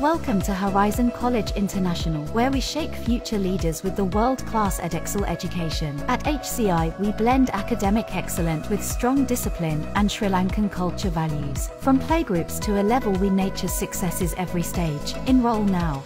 Welcome to Horizon College International, where we shape future leaders with the world-class edexcel education. At HCI, we blend academic excellence with strong discipline and Sri Lankan culture values. From playgroups to a level we nature successes every stage. Enroll now.